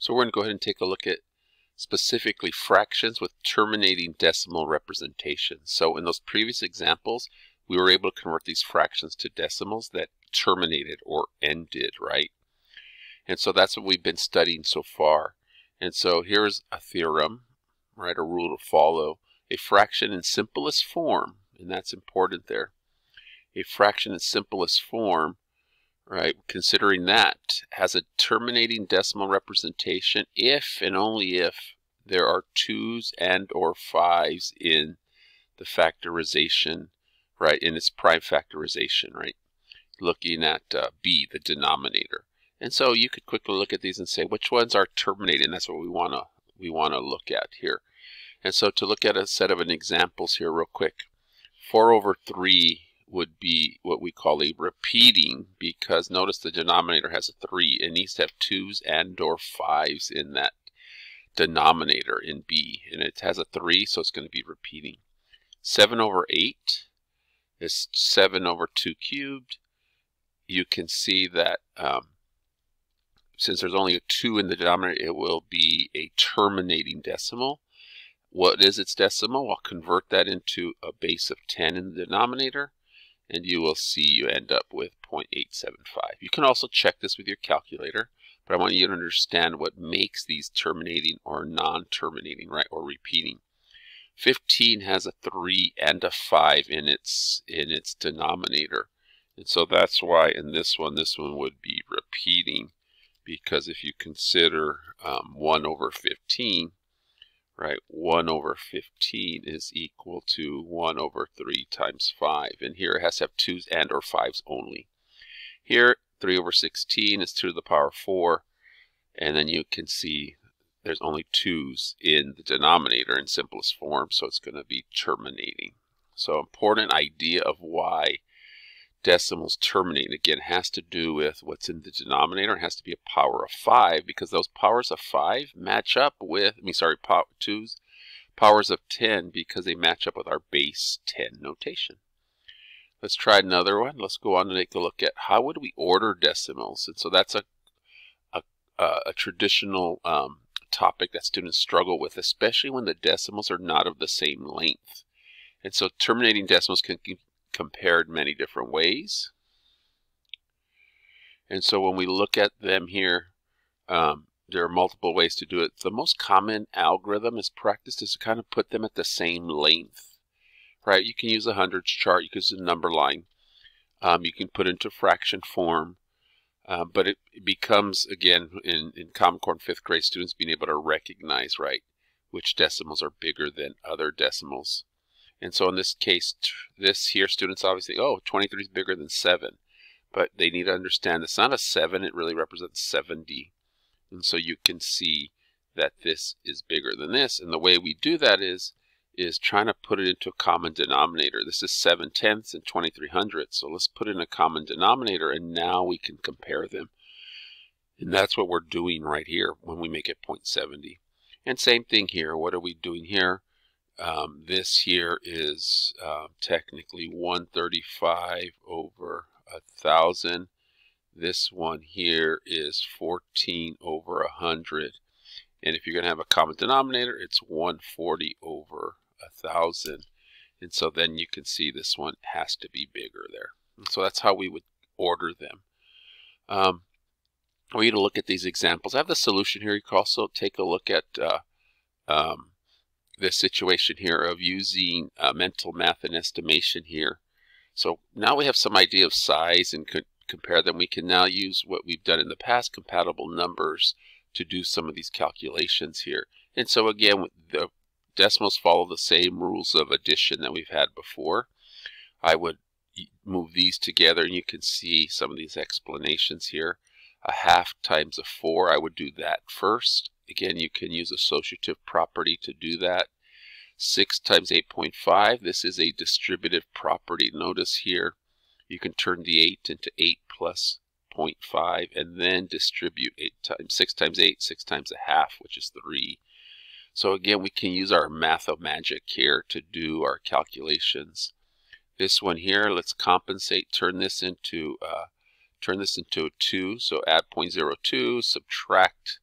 So we're going to go ahead and take a look at specifically fractions with terminating decimal representations. So in those previous examples, we were able to convert these fractions to decimals that terminated or ended, right? And so that's what we've been studying so far. And so here's a theorem, right, a rule to follow. A fraction in simplest form, and that's important there. A fraction in simplest form right, considering that, has a terminating decimal representation if and only if there are twos and or fives in the factorization, right, in its prime factorization, right, looking at uh, b, the denominator. And so you could quickly look at these and say which ones are terminating. That's what we want to we want to look at here. And so to look at a set of an examples here real quick. 4 over 3 would be what we call a repeating because notice the denominator has a 3. It needs to have 2's and or 5's in that denominator in b. And it has a 3, so it's going to be repeating. 7 over 8 is 7 over 2 cubed. You can see that um, since there's only a 2 in the denominator, it will be a terminating decimal. What is its decimal? I'll convert that into a base of 10 in the denominator and you will see you end up with 0.875. You can also check this with your calculator, but I want you to understand what makes these terminating or non-terminating, right, or repeating. 15 has a 3 and a 5 in its in its denominator. And so that's why in this one, this one would be repeating because if you consider um, 1 over 15, right? 1 over 15 is equal to 1 over 3 times 5. And here it has to have 2's and or 5's only. Here, 3 over 16 is 2 to the power 4. And then you can see there's only 2's in the denominator in simplest form, so it's going to be terminating. So important idea of why decimals terminate. Again, has to do with what's in the denominator. It has to be a power of 5 because those powers of 5 match up with, I mean, sorry, pow 2's powers of 10 because they match up with our base 10 notation. Let's try another one. Let's go on and take a look at how would we order decimals. And so that's a, a, a traditional um, topic that students struggle with, especially when the decimals are not of the same length. And so terminating decimals can compared many different ways. And so when we look at them here, um, there are multiple ways to do it. The most common algorithm is practiced is to kind of put them at the same length, right? You can use a hundreds chart, you can use a number line. Um, you can put into fraction form, uh, but it, it, becomes, again, in, in Common Core fifth grade students being able to recognize, right, which decimals are bigger than other decimals. And so in this case, this here, students obviously, oh, 23 is bigger than 7. But they need to understand it's not a 7, it really represents 70. And so you can see that this is bigger than this. And the way we do that is, is trying to put it into a common denominator. This is 7 tenths and 23 hundredths. So let's put in a common denominator and now we can compare them. And that's what we're doing right here when we make it 0.70. And same thing here. What are we doing here? Um, this here is uh, technically 135 over a thousand. This one here is 14 over a hundred. And if you're going to have a common denominator, it's 140 over a thousand. And so then you can see this one has to be bigger there. And so that's how we would order them. Um, I want you to look at these examples. I have the solution here. You can also take a look at uh, um, this situation here of using uh, mental math and estimation here. So now we have some idea of size and could compare them. We can now use what we've done in the past, compatible numbers, to do some of these calculations here. And so again, the decimals follow the same rules of addition that we've had before. I would move these together and you can see some of these explanations here. A half times a 4, I would do that first. Again, you can use associative property to do that. 6 times 8.5, this is a distributive property. Notice here, you can turn the 8 into 8 plus 0.5 and then distribute 8 times 6 times 8, 6 times a half, which is 3. So again, we can use our Math-O-Magic here to do our calculations. This one here, let's compensate, turn this into uh, turn this into a 2. So add 0.02, subtract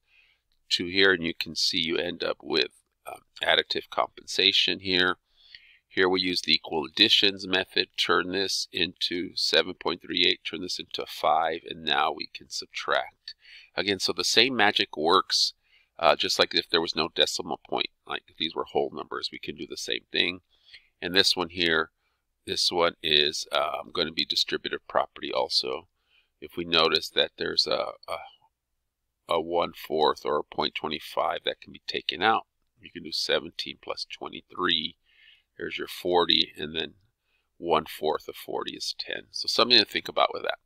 2 here, and you can see you end up with um, additive compensation here. Here we use the equal additions method, turn this into 7.38, turn this into 5, and now we can subtract. Again, so the same magic works uh, just like if there was no decimal point, like if these were whole numbers, we can do the same thing. And this one here, this one is um, going to be distributive property also. If we notice that there's a, a, a 1 fourth or a 0.25 that can be taken out, you can do 17 plus 23. There's your 40, and then 1 fourth of 40 is 10. So something to think about with that.